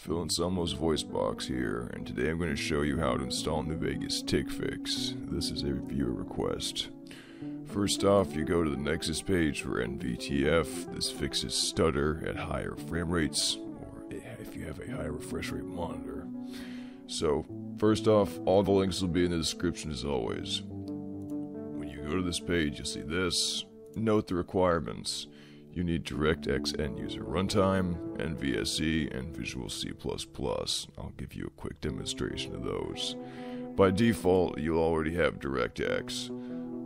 Phil Anselmo's voice box here, and today I'm going to show you how to install New Vegas TickFix. This is a viewer request. First off, you go to the Nexus page for NVTF. This fixes stutter at higher frame rates, or if you have a high refresh rate monitor. So, first off, all the links will be in the description as always. When you go to this page, you'll see this. Note the requirements. You need DirectX end user runtime, NVSE, and Visual C++. I'll give you a quick demonstration of those. By default, you'll already have DirectX,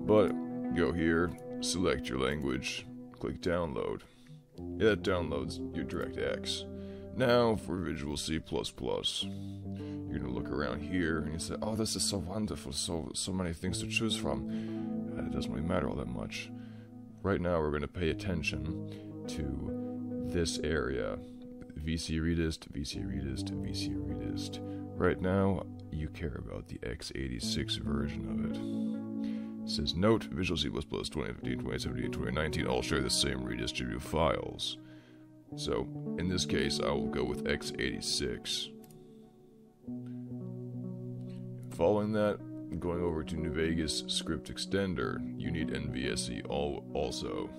but go here, select your language, click download. It downloads your DirectX. Now for Visual C++. You're gonna look around here and you say, "Oh, this is so wonderful! So so many things to choose from." And it doesn't really matter all that much. Right now, we're going to pay attention to this area VC Redist, VC Redist, VC Redist. Right now, you care about the x86 version of it. it says Note Visual C 2015, 2017, 2019 all share the same redistributed files. So, in this case, I will go with x86. Following that, going over to New Vegas script extender, you need NVSE all, also.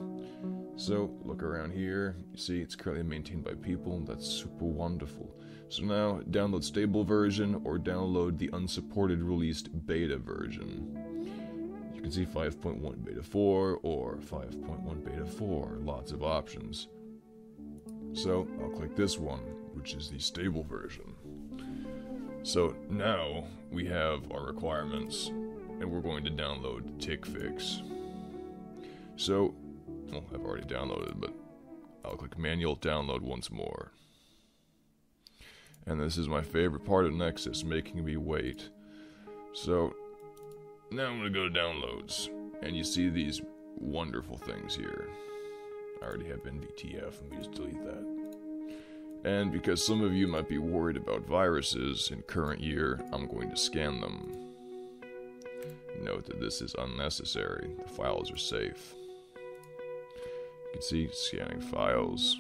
So look around here, you see it's currently maintained by people, that's super wonderful. So now download stable version or download the unsupported released beta version. You can see 5.1 beta 4 or 5.1 beta 4, lots of options. So I'll click this one, which is the stable version. So now we have our requirements and we're going to download TickFix. So, well, I've already downloaded, but I'll click manual download once more. And this is my favorite part of Nexus, making me wait. So, now I'm going to go to downloads, and you see these wonderful things here. I already have NVTF, let me just delete that. And because some of you might be worried about viruses in current year, I'm going to scan them. Note that this is unnecessary, the files are safe. You can see scanning files.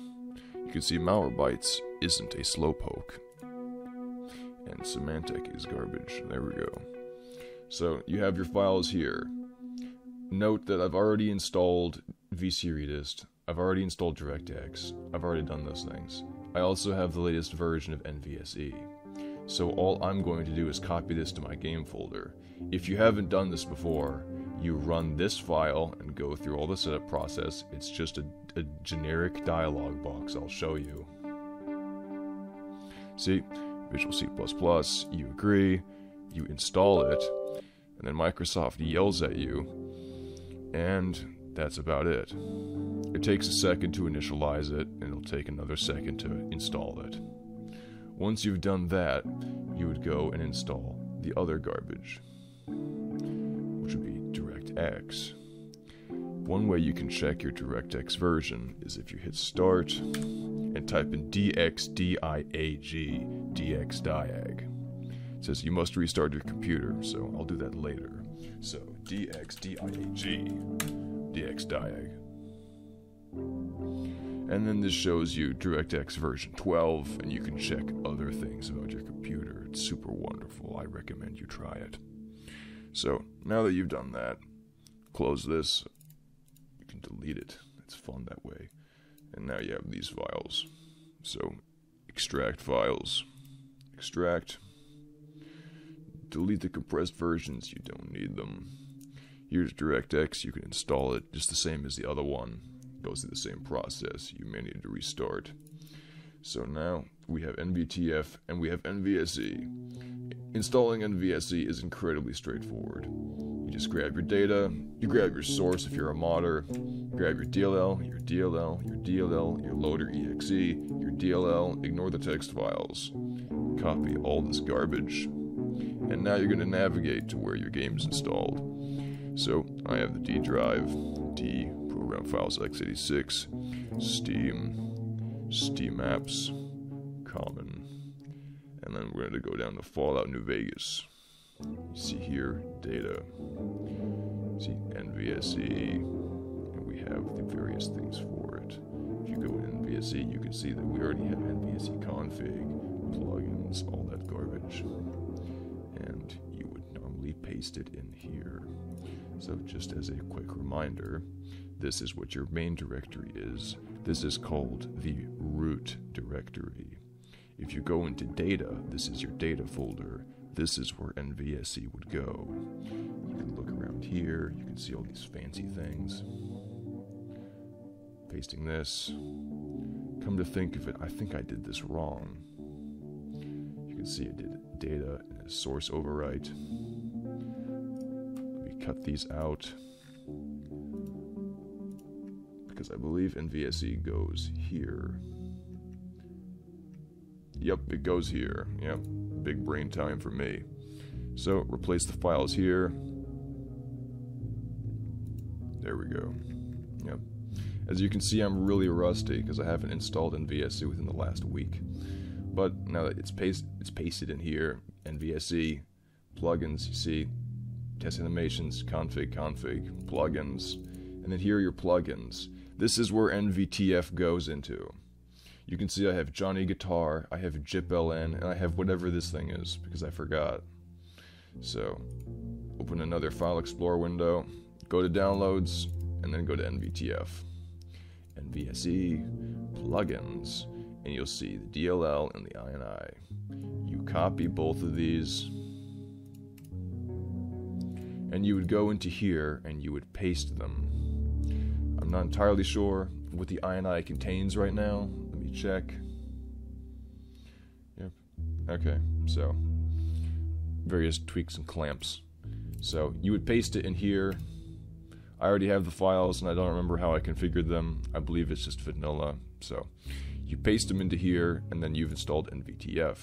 You can see Malwarebytes isn't a slowpoke. And Symantec is garbage. There we go. So you have your files here. Note that I've already installed VCRedist. I've already installed DirectX. I've already done those things. I also have the latest version of NVSE. So all I'm going to do is copy this to my game folder. If you haven't done this before, you run this file and go through all the setup process. It's just a, a generic dialog box I'll show you. See, Visual C++, you agree, you install it, and then Microsoft yells at you, and that's about it. It takes a second to initialize it, take another second to install it. Once you've done that, you would go and install the other garbage, which would be DirectX. One way you can check your DirectX version is if you hit Start and type in DXDIAG, DXDiag. It says you must restart your computer, so I'll do that later. So DXDIAG, DXDiag. And then this shows you DirectX version 12, and you can check other things about your computer. It's super wonderful. I recommend you try it. So, now that you've done that, close this. You can delete it. It's fun that way. And now you have these files. So, extract files. Extract. Delete the compressed versions, you don't need them. Here's DirectX, you can install it just the same as the other one. Goes through the same process, you may need to restart. So now we have NVTF and we have NVSE. Installing NVSE is incredibly straightforward. You just grab your data, you grab your source if you're a modder, grab your DLL, your DLL, your DLL, your loader exe, your DLL, ignore the text files. Copy all this garbage. And now you're going to navigate to where your game is installed. So I have the D drive, D, program files x86, Steam, Steam apps, common, and then we're going to go down to Fallout New Vegas. You see here, data, see NVSE, and we have the various things for it. If you go in NVSE, you can see that we already have NVSE config, paste it in here. So just as a quick reminder, this is what your main directory is. This is called the root directory. If you go into data, this is your data folder. This is where NVSE would go. You can look around here, you can see all these fancy things. Pasting this. Come to think of it, I think I did this wrong. You can see I did data source overwrite. Cut these out because I believe NVSE goes here. Yep, it goes here. Yep, big brain time for me. So, replace the files here. There we go. Yep. As you can see, I'm really rusty because I haven't installed NVSE within the last week. But now that it's, paste, it's pasted in here, NVSE, plugins, you see, test animations, config, config, plugins, and then here are your plugins. This is where NVTF goes into. You can see I have Johnny Guitar, I have JipLN, and I have whatever this thing is, because I forgot. So, open another File Explorer window, go to Downloads, and then go to NVTF. NVSE, Plugins, and you'll see the DLL and the INI. You copy both of these, and you would go into here and you would paste them. I'm not entirely sure what the INI contains right now. Let me check. Yep. Okay, so various tweaks and clamps. So you would paste it in here. I already have the files and I don't remember how I configured them. I believe it's just vanilla. So you paste them into here and then you've installed NVTF.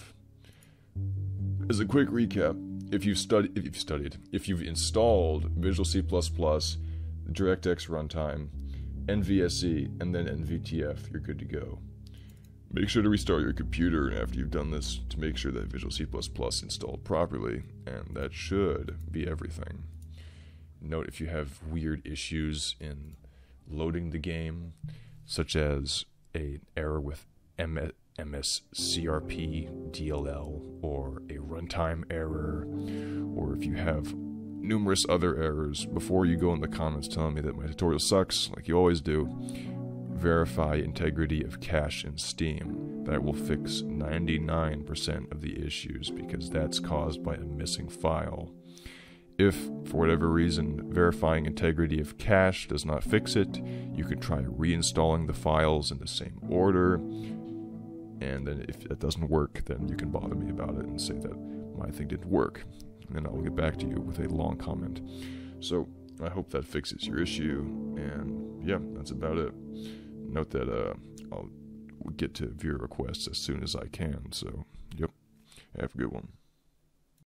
As a quick recap, if you've studied if you've studied, if you've installed Visual C++, DirectX runtime, NVSE, and then NVTF, you're good to go. Make sure to restart your computer after you've done this to make sure that Visual C++ installed properly, and that should be everything. Note if you have weird issues in loading the game, such as an error with MSCRP DLL, or a runtime error, or if you have numerous other errors before you go in the comments telling me that my tutorial sucks, like you always do, verify integrity of cache in Steam. That will fix 99% of the issues because that's caused by a missing file. If, for whatever reason, verifying integrity of cache does not fix it, you can try reinstalling the files in the same order. And then if that doesn't work, then you can bother me about it and say that my thing didn't work and I'll get back to you with a long comment. So I hope that fixes your issue, and yeah, that's about it. Note that uh, I'll get to viewer requests as soon as I can. So, yep, have a good one.